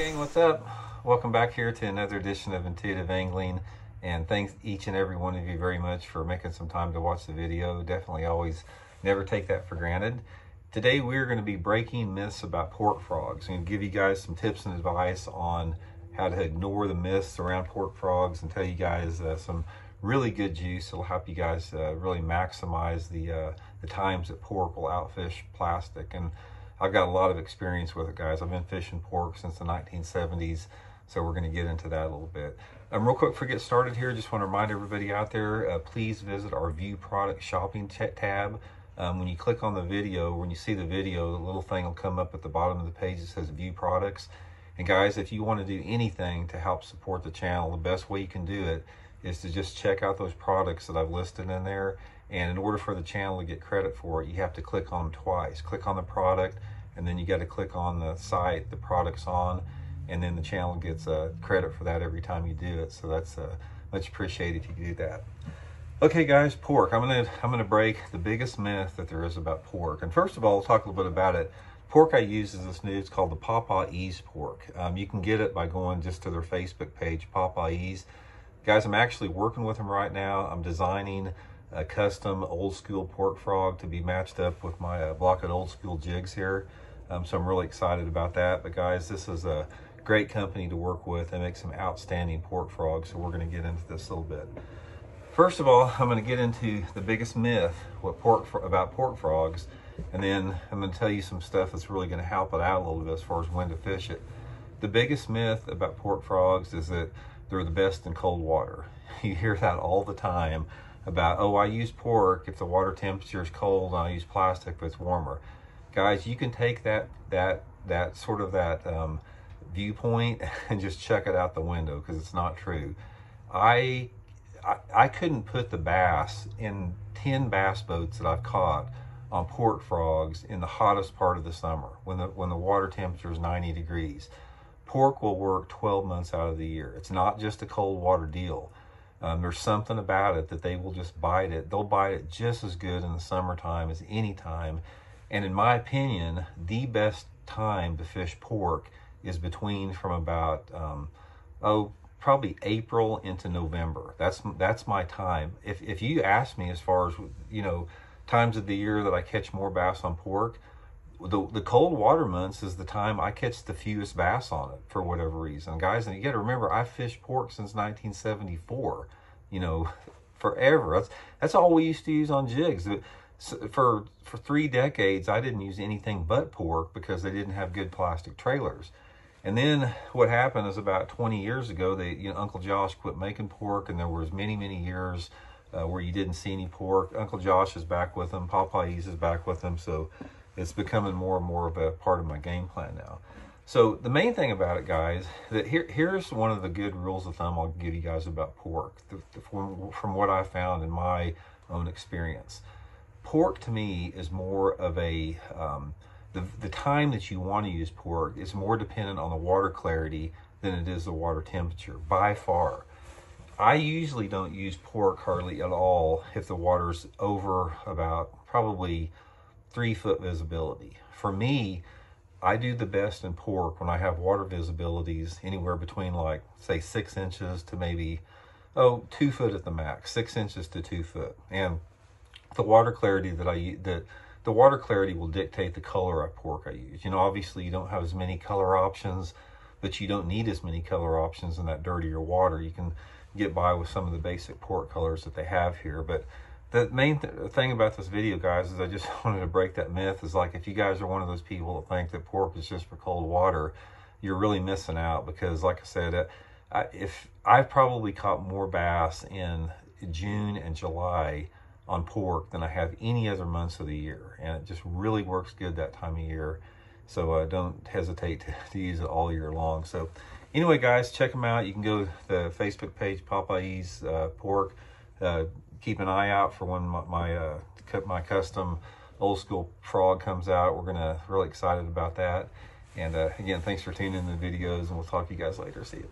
gang, what's up? Welcome back here to another edition of Intuitive Angling and thanks each and every one of you very much for making some time to watch the video. Definitely always never take that for granted. Today we're going to be breaking myths about pork frogs. To give you guys some tips and advice on how to ignore the myths around pork frogs and tell you guys uh, some really good juice that'll help you guys uh, really maximize the, uh, the times that pork will outfish plastic. And I've got a lot of experience with it, guys. I've been fishing pork since the 1970s, so we're going to get into that a little bit. Um, real quick, we get started here, just want to remind everybody out there, uh, please visit our View Product Shopping tab. Um, when you click on the video, when you see the video, the little thing will come up at the bottom of the page that says View Products. And guys, if you want to do anything to help support the channel, the best way you can do it is to just check out those products that I've listed in there. And in order for the channel to get credit for it, you have to click on them twice. Click on the product, and then you got to click on the site the product's on, and then the channel gets uh, credit for that every time you do it. So that's uh, much appreciated if you do that. Okay, guys, pork. I'm gonna I'm gonna break the biggest myth that there is about pork. And first of all, we'll talk a little bit about it. Pork I use is this new. It's called the Ease pork. Um, you can get it by going just to their Facebook page, Ease. Guys, I'm actually working with them right now. I'm designing a custom old school pork frog to be matched up with my uh, of old school jigs here. Um, so I'm really excited about that. But guys, this is a great company to work with. They make some outstanding pork frogs. So we're going to get into this a little bit. First of all, I'm going to get into the biggest myth what pork about pork frogs. And then I'm going to tell you some stuff that's really going to help it out a little bit as far as when to fish it. The biggest myth about pork frogs is that they're the best in cold water. You hear that all the time about, oh, I use pork if the water temperature is cold I use plastic if it's warmer. Guys, you can take that, that, that sort of that um, viewpoint and just check it out the window because it's not true. I, I, I couldn't put the bass in 10 bass boats that I've caught on pork frogs in the hottest part of the summer when the, when the water temperature is 90 degrees pork will work 12 months out of the year. It's not just a cold water deal. Um, there's something about it that they will just bite it. They'll bite it just as good in the summertime as any time. And in my opinion, the best time to fish pork is between from about, um, oh, probably April into November. That's that's my time. If, if you ask me as far as, you know, times of the year that I catch more bass on pork, the, the cold water months is the time I catch the fewest bass on it for whatever reason. Guys, and you got to remember, I fished pork since 1974, you know, forever. That's, that's all we used to use on jigs. For, for three decades, I didn't use anything but pork because they didn't have good plastic trailers. And then what happened is about 20 years ago, they, you know, Uncle Josh quit making pork and there was many, many years uh, where you didn't see any pork. Uncle Josh is back with them. Popeyes is back with them. So it's becoming more and more of a part of my game plan now. So the main thing about it, guys, that here here's one of the good rules of thumb I'll give you guys about pork the, the, from, from what I found in my own experience. Pork to me is more of a, um, the, the time that you want to use pork is more dependent on the water clarity than it is the water temperature, by far. I usually don't use pork hardly at all if the water's over about probably three foot visibility. For me, I do the best in pork when I have water visibilities anywhere between like say six inches to maybe, oh, two foot at the max, six inches to two foot. And the water clarity that I the, the water clarity will dictate the color of pork I use. You know, obviously you don't have as many color options, but you don't need as many color options in that dirtier water. You can get by with some of the basic pork colors that they have here. But the main th thing about this video, guys, is I just wanted to break that myth. Is like if you guys are one of those people that think that pork is just for cold water, you're really missing out because, like I said, I, if I've probably caught more bass in June and July on pork than I have any other months of the year, and it just really works good that time of year. So uh, don't hesitate to, to use it all year long. So anyway, guys, check them out. You can go to the Facebook page, Popeyes uh, Pork. Uh, keep an eye out for when my my, uh, my custom old school frog comes out. We're gonna really excited about that. And uh, again, thanks for tuning in the videos, and we'll talk to you guys later. See you.